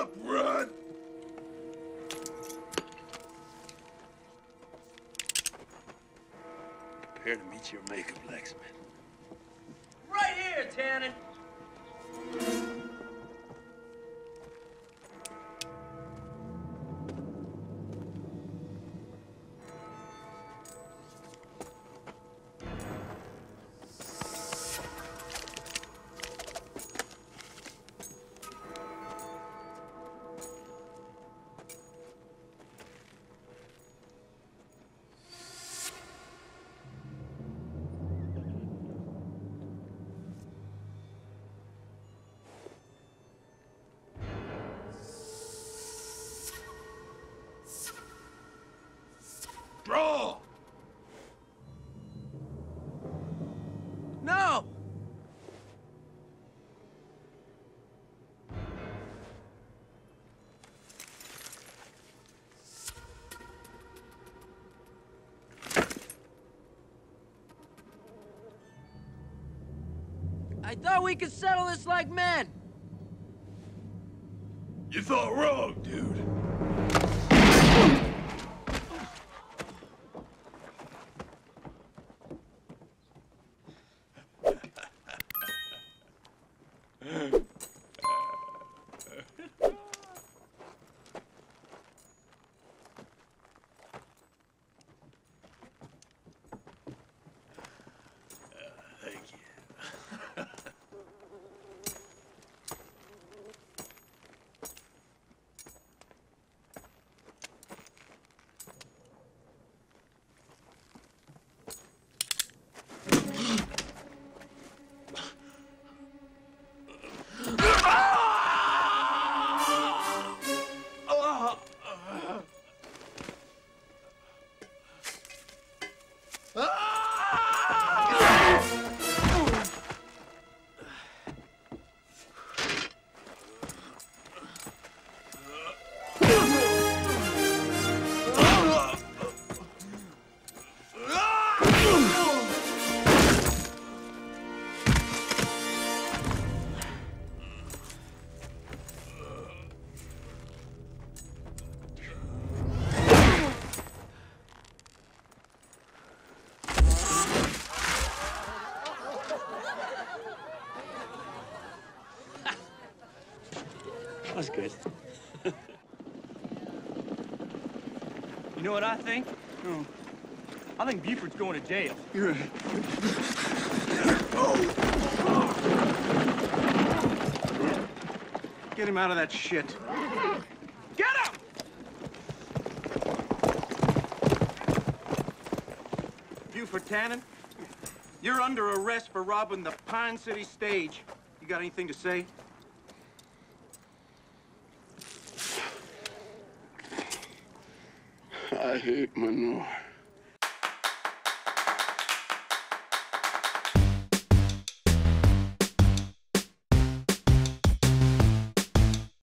up, Run! Prepare to meet your maker, Blacksmith. Right here, Tannen. I thought we could settle this like men. You thought wrong, dude. That's good. You know what I think? I think Buford's going to jail. Get him out of that shit. Get him! Buford Tannen, you're under arrest for robbing the Pine City stage. You got anything to say? I hate Manor.